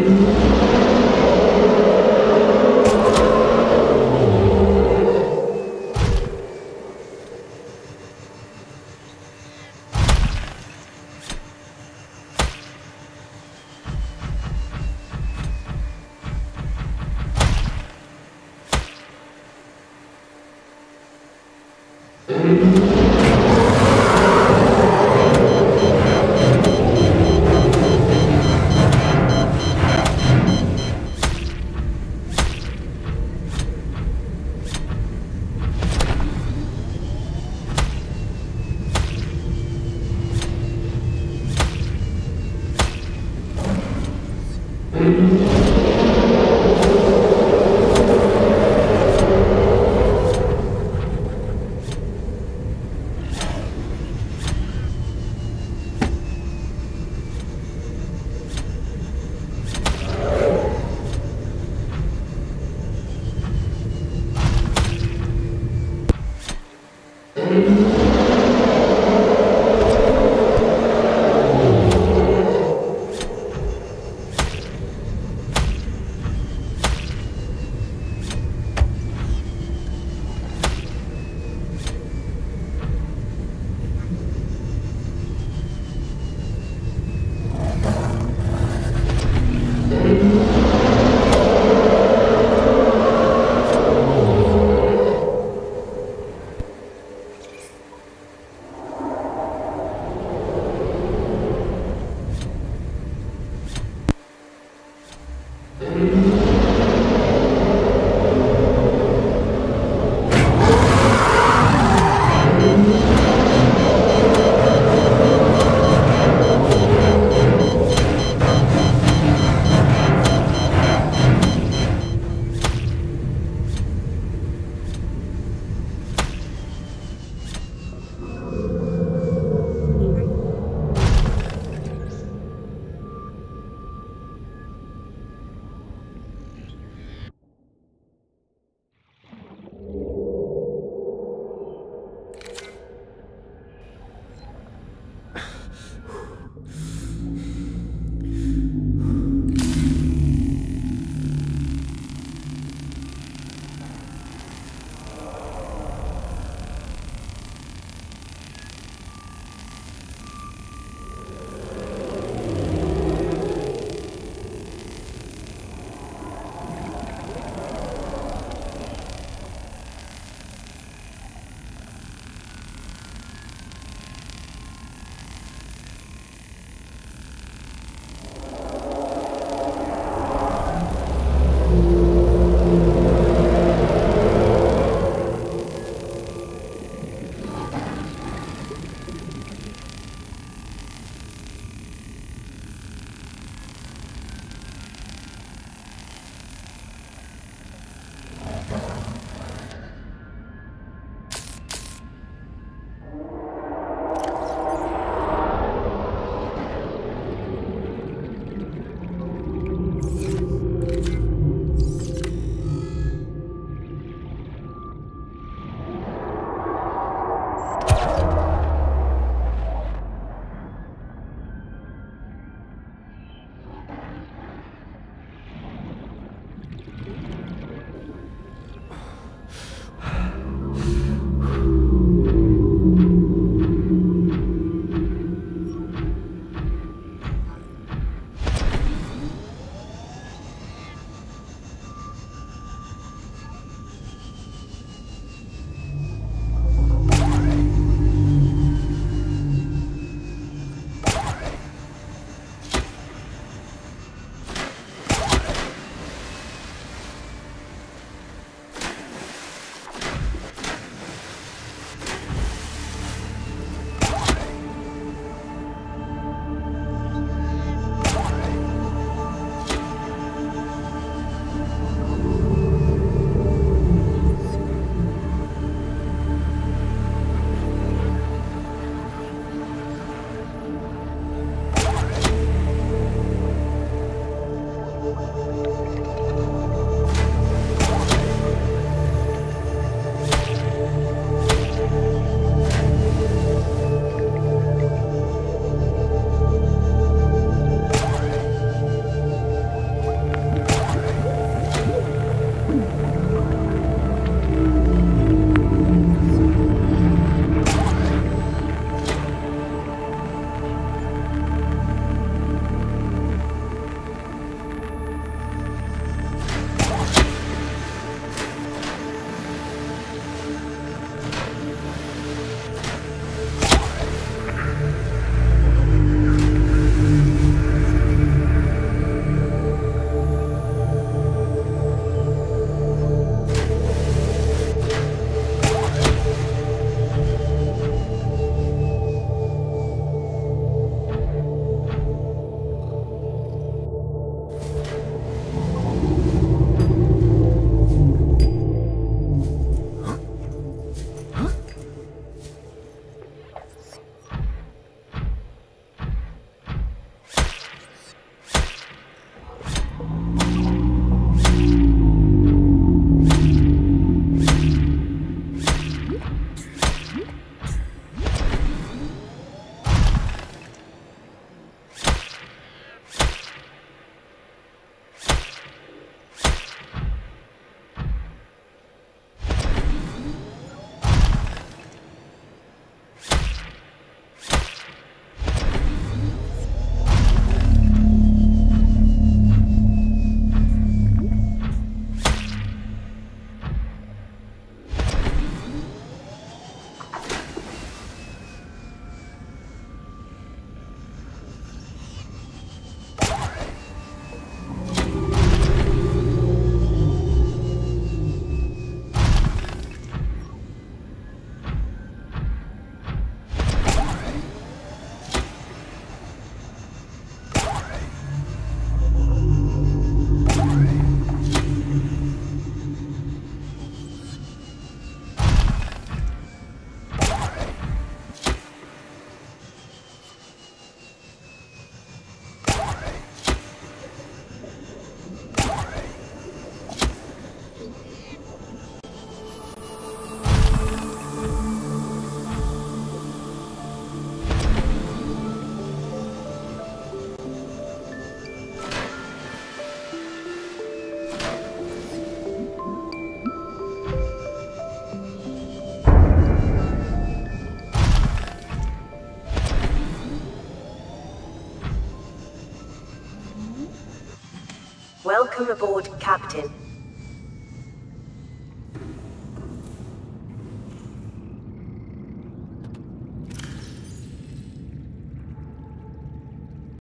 you. フフフフ。Welcome aboard, Captain.